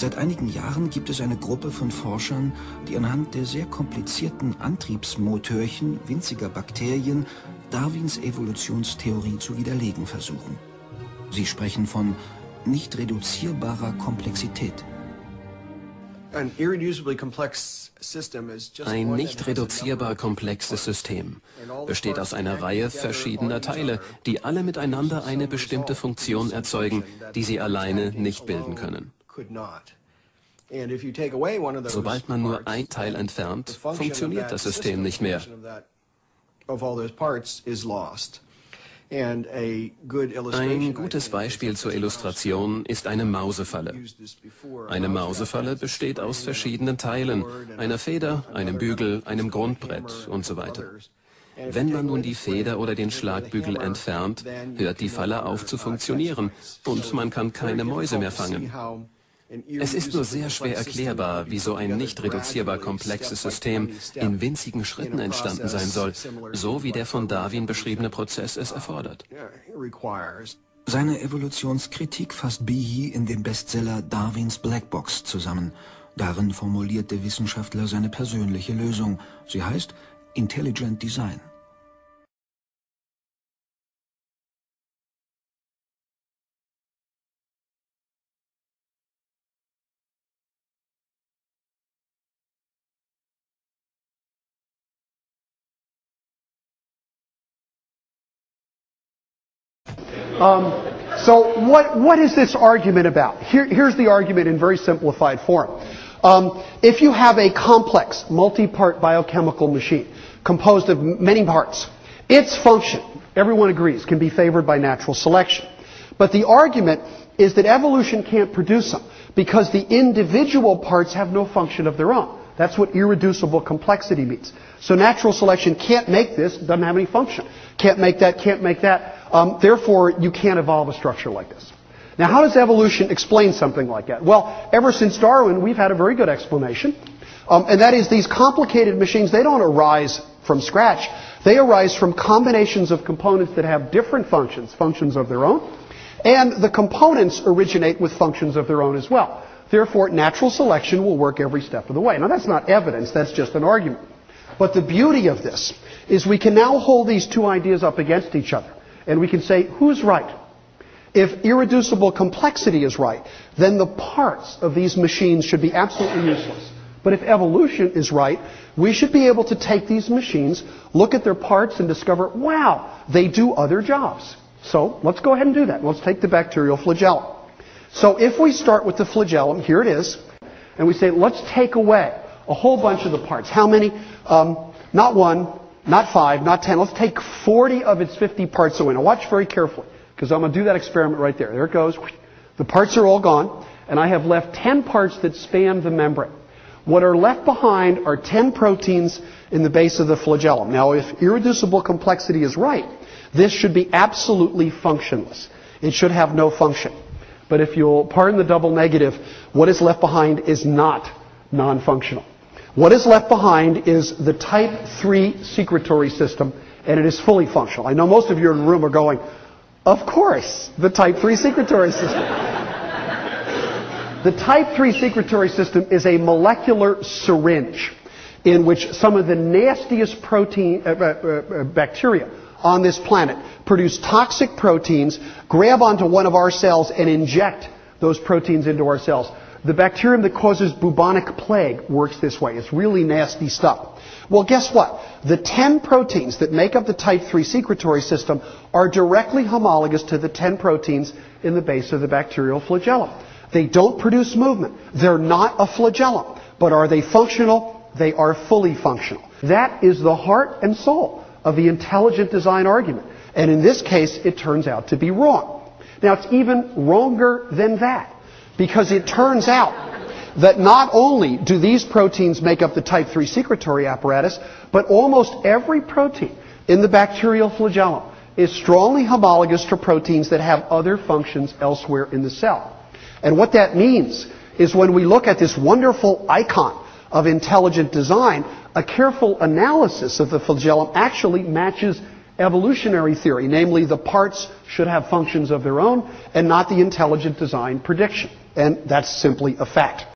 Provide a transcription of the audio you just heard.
Seit einigen Jahren gibt es eine Gruppe von Forschern, die anhand der sehr komplizierten Antriebsmotörchen winziger Bakterien Darwins Evolutionstheorie zu widerlegen versuchen. Sie sprechen von nicht reduzierbarer Komplexität. Ein nicht reduzierbar komplexes System besteht aus einer Reihe verschiedener Teile, die alle miteinander eine bestimmte Funktion erzeugen, die sie alleine nicht bilden können. Sobald man nur ein Teil entfernt, funktioniert das System nicht mehr. Ein gutes Beispiel zur Illustration ist eine Mausefalle. Eine Mausefalle besteht aus verschiedenen Teilen, einer Feder, einem Bügel, einem Grundbrett und so weiter. Wenn man nun die Feder oder den Schlagbügel entfernt, hört die Falle auf zu funktionieren und man kann keine Mäuse mehr fangen. Es ist nur sehr schwer erklärbar, wie so ein nicht reduzierbar komplexes System in winzigen Schritten entstanden sein soll, so wie der von Darwin beschriebene Prozess es erfordert. Seine Evolutionskritik fasst Behe in dem Bestseller Darwins Blackbox zusammen. Darin formuliert der Wissenschaftler seine persönliche Lösung. Sie heißt Intelligent Design. Um, so what, what is this argument about? Here, here's the argument in very simplified form. Um, if you have a complex, multi-part biochemical machine composed of many parts, its function, everyone agrees, can be favored by natural selection. But the argument is that evolution can't produce them because the individual parts have no function of their own. That's what irreducible complexity means. So natural selection can't make this, doesn't have any function. Can't make that, can't make that. Um, therefore, you can't evolve a structure like this. Now, how does evolution explain something like that? Well, ever since Darwin, we've had a very good explanation. Um, and that is these complicated machines, they don't arise from scratch. They arise from combinations of components that have different functions, functions of their own. And the components originate with functions of their own as well. Therefore, natural selection will work every step of the way. Now, that's not evidence, that's just an argument. But the beauty of this is we can now hold these two ideas up against each other. And we can say, who's right? If irreducible complexity is right, then the parts of these machines should be absolutely useless. But if evolution is right, we should be able to take these machines, look at their parts, and discover, wow, they do other jobs. So let's go ahead and do that. Let's take the bacterial flagellum. So if we start with the flagellum, here it is, and we say, let's take away a whole bunch of the parts. How many? Um, not one, not five, not ten. Let's take 40 of its 50 parts away. Now watch very carefully, because I'm going to do that experiment right there. There it goes. The parts are all gone, and I have left 10 parts that span the membrane. What are left behind are 10 proteins in the base of the flagellum. Now, if irreducible complexity is right, this should be absolutely functionless. It should have no function. But if you'll pardon the double negative, what is left behind is not non-functional. What is left behind is the type 3 secretory system, and it is fully functional. I know most of you in the room are going, of course, the type 3 secretory system. the type 3 secretory system is a molecular syringe in which some of the nastiest protein, uh, uh, uh, bacteria on this planet produce toxic proteins, grab onto one of our cells, and inject those proteins into our cells. The bacterium that causes bubonic plague works this way. It's really nasty stuff. Well, guess what? The 10 proteins that make up the type 3 secretory system are directly homologous to the 10 proteins in the base of the bacterial flagellum. They don't produce movement. They're not a flagellum. But are they functional? They are fully functional. That is the heart and soul of the intelligent design argument. And in this case, it turns out to be wrong. Now, it's even wronger than that. Because it turns out that not only do these proteins make up the type 3 secretory apparatus, but almost every protein in the bacterial flagellum is strongly homologous to proteins that have other functions elsewhere in the cell. And what that means is when we look at this wonderful icon of intelligent design, a careful analysis of the flagellum actually matches evolutionary theory, namely the parts should have functions of their own and not the intelligent design prediction. And that's simply a fact.